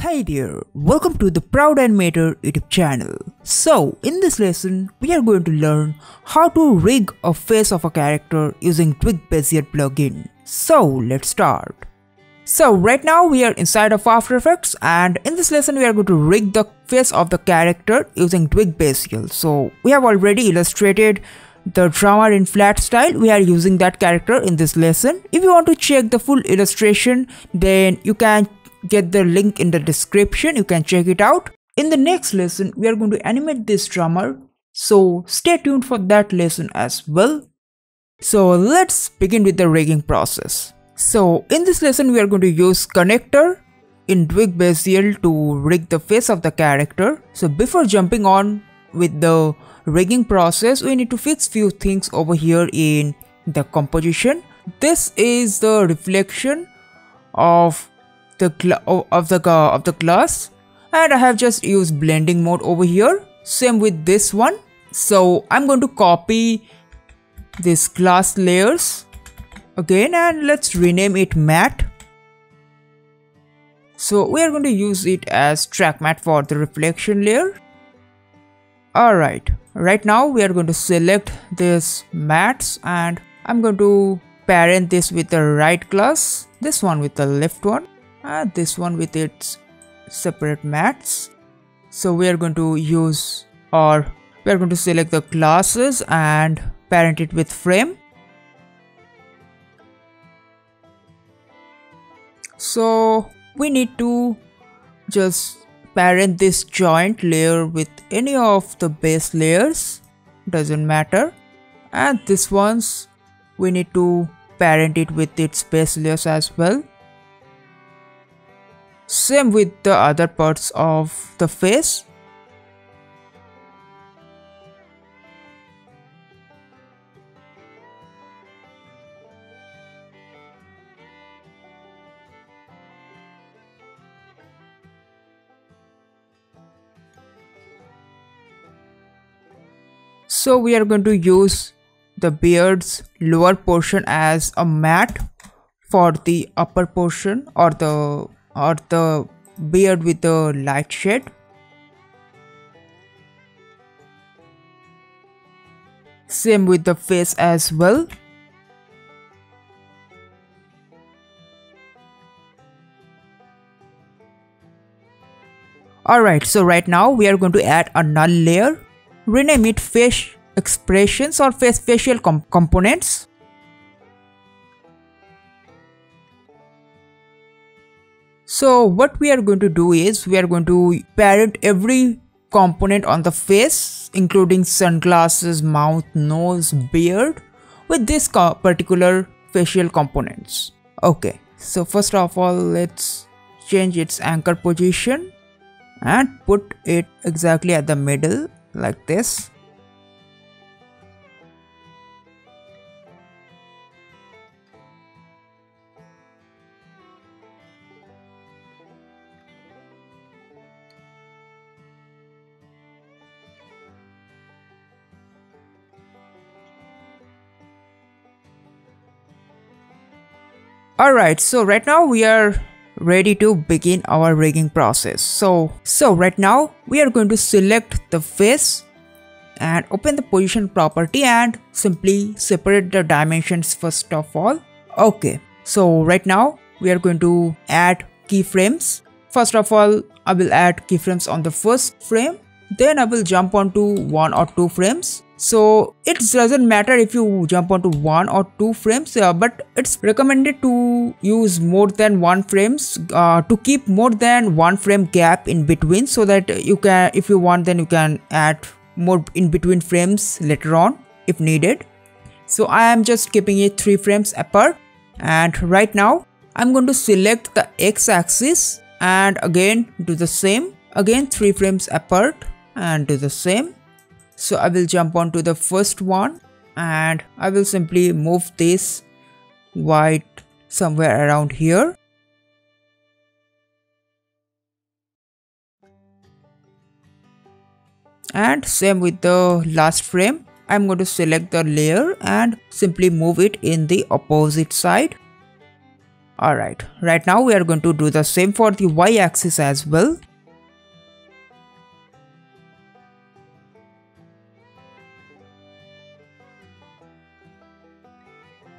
Hi there, welcome to the Proud Animator YouTube channel. So, in this lesson, we are going to learn how to rig a face of a character using Duik Bassel plugin. So, let's start. So, right now we are inside of After Effects and in this lesson we are going to rig the face of the character using Duik Bassel. So, we have already illustrated the drama in flat style we are using that character in this lesson if you want to check the full illustration then you can get the link in the description. You can check it out. In the next lesson we are going to animate this drummer. So stay tuned for that lesson as well. So let's begin with the rigging process. So in this lesson we are going to use connector in Duik Bassel to rig the face of the character. So before jumping on with the rigging process we need to fix few things over here in the composition. This is the reflection of the of the of the glass. And I have just used blending mode over here. Same with this one. So I'm going to copy this glass layers again and let's rename it matte. So we are going to use it as track matte for the reflection layer. Alright right now we are going to select this mattes and I'm going to parent this with the right glass this one with the left one and this one with its separate mats. So we are going to use or we are going to select the classes and parent it with frame. So we need to just parent this joint layer with any of the base layers. Doesn't matter. And this ones we need to parent it with its base layers as well same with the other parts of the face. So we are going to use the beard's lower portion as a mat for the upper portion or the or the beard with the light shade same with the face as well Alright, so right now we are going to add a null layer. Rename it face expressions or face facial com components. So what we are going to do is we are going to parent every component on the face including sunglasses, mouth, nose, beard with this particular facial components. Okay, so first of all let's change its anchor position and put it exactly at the middle like this. Alright, so right now we are ready to begin our rigging process. So, so right now we are going to select the face and open the position property and simply separate the dimensions first of all. Okay, so right now we are going to add keyframes. First of all, I will add keyframes on the first frame. Then I will jump onto one or two frames so it doesn't matter if you jump onto one or two frames uh, but it's recommended to use more than one frames uh, to keep more than one frame gap in between so that you can if you want then you can add more in between frames later on if needed. So i am just keeping it three frames apart. And right now i'm going to select the x-axis and again do the same. Again three frames apart and do the same so I will jump on to the first one and I will simply move this white somewhere around here. And same with the last frame. I'm going to select the layer and simply move it in the opposite side. Alright, right now we are going to do the same for the y axis as well.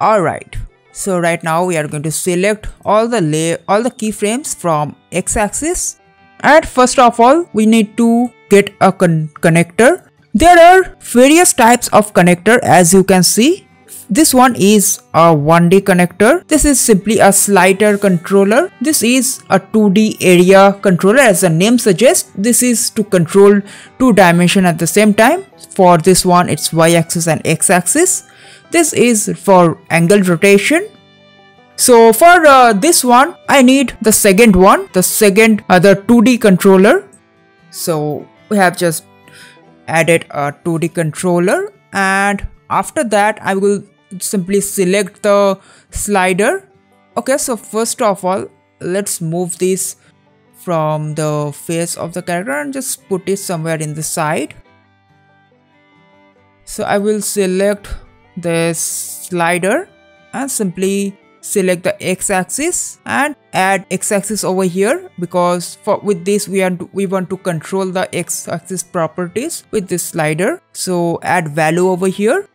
Alright, so right now we are going to select all the lay all the keyframes from x-axis and first of all we need to get a con connector. There are various types of connector as you can see this one is a 1D connector. This is simply a slider controller. This is a 2D area controller as the name suggests. This is to control two dimension at the same time. For this one it's y axis and x axis. This is for angle rotation. So for uh, this one I need the second one, the second other 2D controller. So we have just added a 2D controller and after that I will simply select the slider okay so first of all let's move this from the face of the character and just put it somewhere in the side so I will select the slider and simply select the x-axis and add x-axis over here because for with this we are we want to control the x-axis properties with this slider so add value over here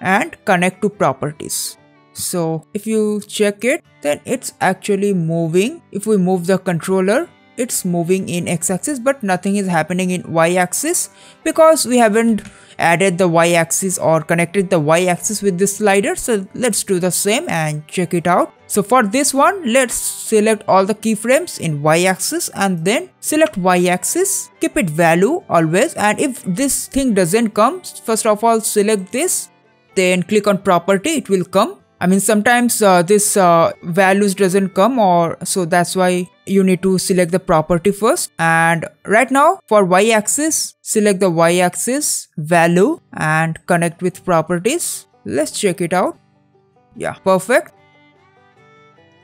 and connect to properties. So if you check it, then it's actually moving. If we move the controller, it's moving in x-axis but nothing is happening in y-axis because we haven't added the y-axis or connected the y-axis with this slider. So let's do the same and check it out. So for this one let's select all the keyframes in y-axis and then select y-axis keep it value always. And if this thing doesn't come first of all select this then click on property it will come. I mean sometimes uh, this uh, values doesn't come or so that's why you need to select the property first. And right now for y-axis select the y-axis value and connect with properties. Let's check it out. Yeah perfect.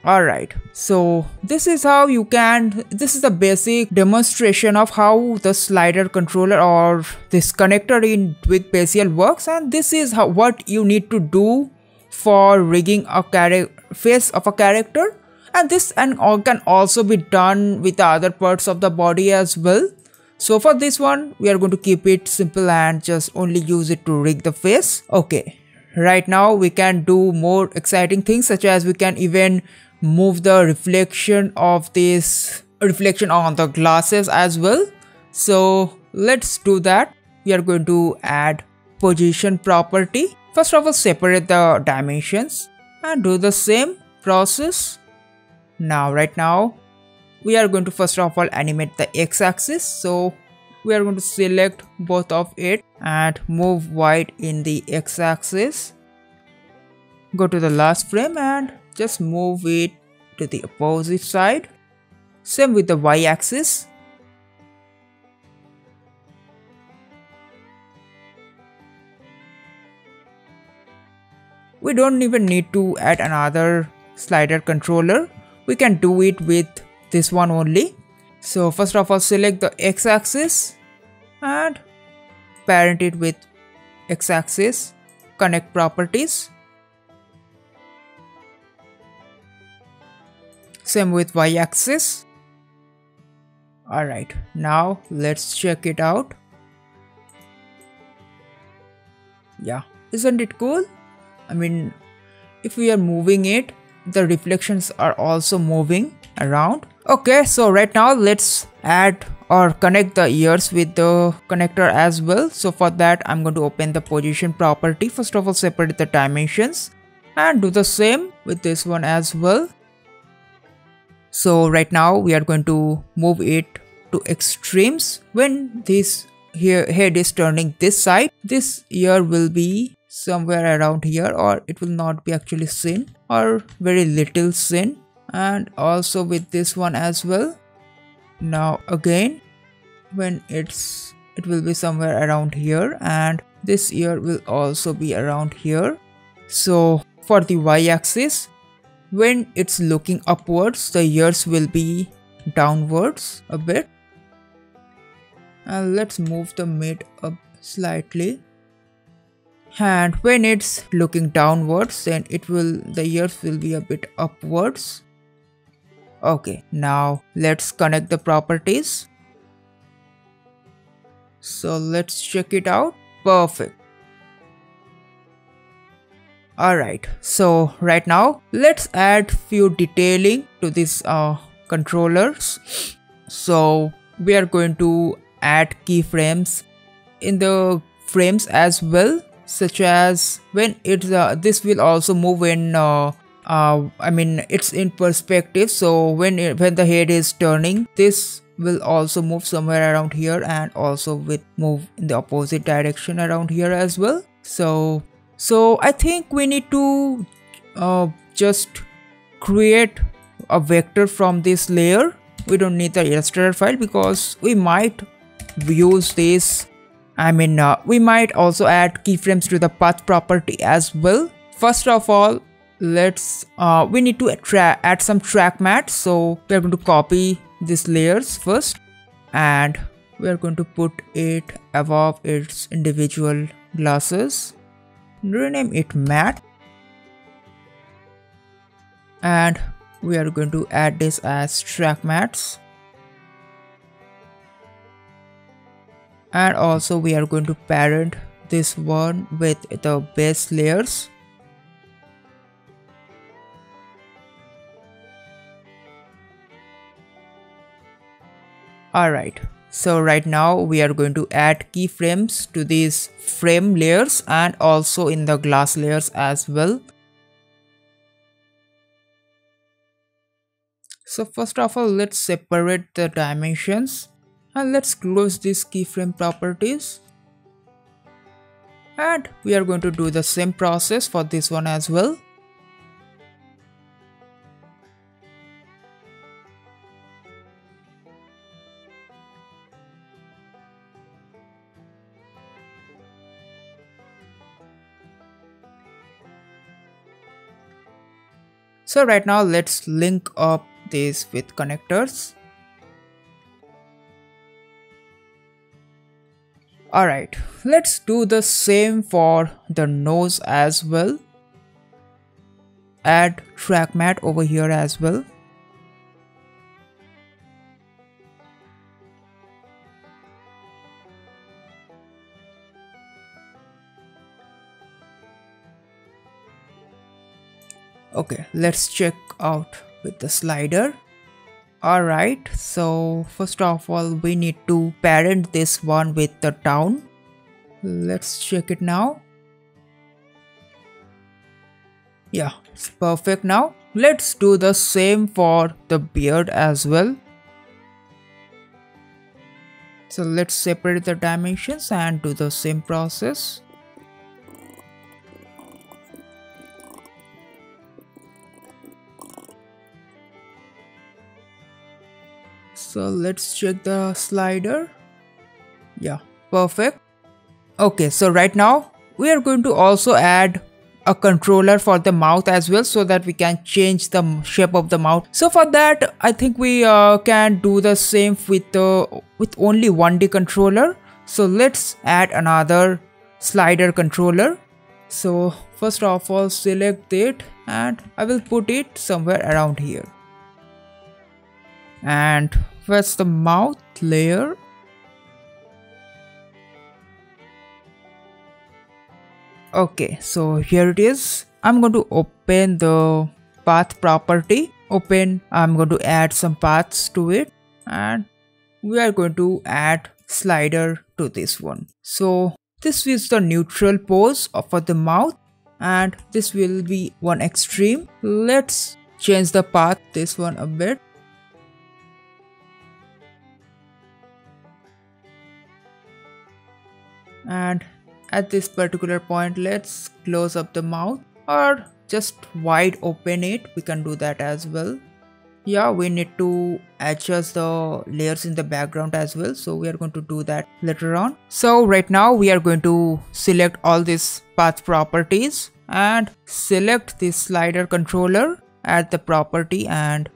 Alright, so this is how you can, this is the basic demonstration of how the slider controller or this connector in Duik Bassel works. And this is how, what you need to do for rigging a face of a character and this and can also be done with the other parts of the body as well. So for this one, we are going to keep it simple and just only use it to rig the face. Okay, right now we can do more exciting things such as we can even move the reflection of this reflection on the glasses as well. So let's do that. We are going to add position property. First of all separate the dimensions and do the same process now right now we are going to first of all animate the x-axis so we are going to select both of it and move wide in the x-axis go to the last frame and just move it to the opposite side. Same with the y-axis. We don't even need to add another slider controller. We can do it with this one only. So first of all select the x-axis and parent it with x-axis, connect properties Same with y-axis. Alright, now let's check it out. Yeah, isn't it cool? I mean, if we are moving it, the reflections are also moving around. Okay, so right now let's add or connect the ears with the connector as well. So for that, I'm going to open the position property. First of all, separate the dimensions and do the same with this one as well so right now we are going to move it to extremes when this here head is turning this side this ear will be somewhere around here or it will not be actually seen or very little seen and also with this one as well now again when it's it will be somewhere around here and this ear will also be around here so for the y-axis when it's looking upwards, the ears will be downwards a bit. And let's move the mid up slightly. And when it's looking downwards then it will the ears will be a bit upwards. Okay now let's connect the properties. So let's check it out. Perfect. Alright so right now let's add few detailing to these uh, controllers. So we are going to add keyframes in the frames as well such as when it's uh, this will also move in uh, uh, I mean it's in perspective. So when it, when the head is turning this will also move somewhere around here and also with move in the opposite direction around here as well. So so I think we need to uh, just create a vector from this layer. We don't need the illustrator file because we might use this I mean, uh, we might also add keyframes to the path property as well. First of all, let's, uh, we need to add some track matte. So we're going to copy these layers first and we're going to put it above its individual glasses. Rename it mat. And we are going to add this as track mattes. And also we are going to parent this one with the base layers. Alright so right now we are going to add keyframes to these frame layers and also in the glass layers as well. So first of all let's separate the dimensions and let's close these keyframe properties. And we are going to do the same process for this one as well. So right now let's link up this with connectors Alright, let's do the same for the nose as well. Add track mat over here as well. Okay, let's check out with the slider. Alright, so first of all we need to parent this one with the town. Let's check it now. Yeah, it's perfect now. Let's do the same for the beard as well. So let's separate the dimensions and do the same process. So let's check the slider. Yeah perfect. Okay so right now we are going to also add a controller for the mouth as well so that we can change the shape of the mouth. So for that i think we uh, can do the same with uh, with only 1d controller. So let's add another slider controller. So first of all select it and i will put it somewhere around here. And where's the mouth layer. Okay so here it is. I'm going to open the path property. Open i'm going to add some paths to it. And we are going to add slider to this one. So this is the neutral pose for the mouth. And this will be one extreme. Let's change the path this one a bit and at this particular point let's close up the mouth or just wide open it. We can do that as well. Yeah we need to adjust the layers in the background as well. So we are going to do that later on. So right now we are going to select all these path properties and select this slider controller add the property and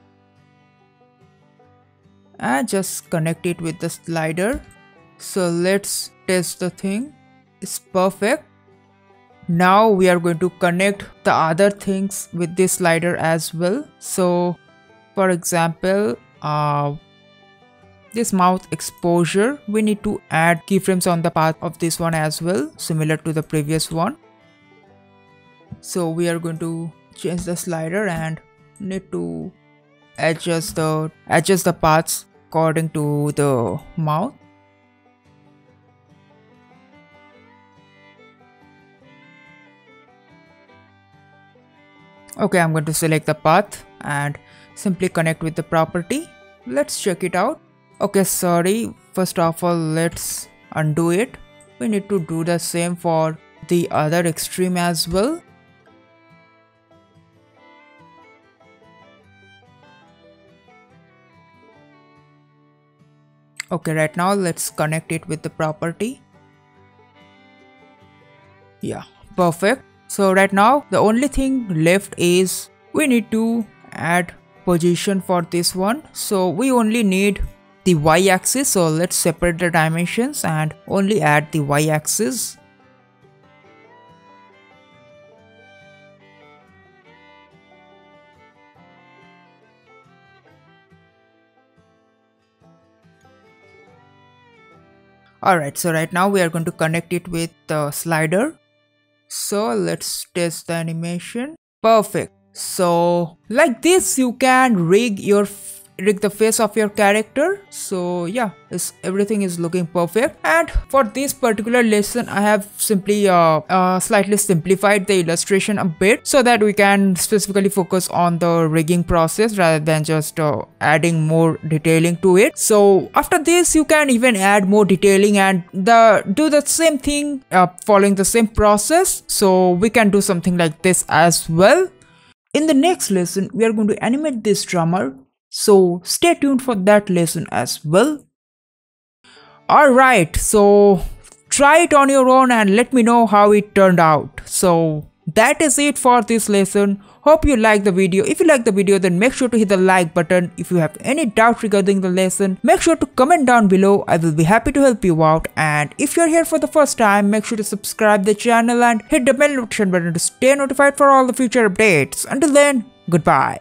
and just connect it with the slider so let's test the thing. It's perfect. Now we are going to connect the other things with this slider as well. So for example uh, this mouth exposure we need to add keyframes on the path of this one as well similar to the previous one. So we are going to change the slider and need to adjust the adjust the paths according to the mouth okay i'm going to select the path and simply connect with the property. Let's check it out. Okay sorry. First of all let's undo it. We need to do the same for the other extreme as well. Okay right now let's connect it with the property. Yeah perfect so right now the only thing left is we need to add position for this one. So we only need the y-axis. So let's separate the dimensions and only add the y-axis. Alright, so right now we are going to connect it with the slider. So let's test the animation. Perfect. So like this you can rig your rig the face of your character. So yeah everything is looking perfect. And for this particular lesson i have simply uh, uh, slightly simplified the illustration a bit so that we can specifically focus on the rigging process rather than just uh, adding more detailing to it. So after this you can even add more detailing and the do the same thing uh, following the same process. So we can do something like this as well. In the next lesson, we are going to animate this drummer so stay tuned for that lesson as well. Alright, so try it on your own and let me know how it turned out. So that is it for this lesson. Hope you like the video. If you like the video then make sure to hit the like button. If you have any doubt regarding the lesson, make sure to comment down below. I will be happy to help you out. And if you're here for the first time, make sure to subscribe the channel and hit the bell notification button to stay notified for all the future updates. Until then, goodbye.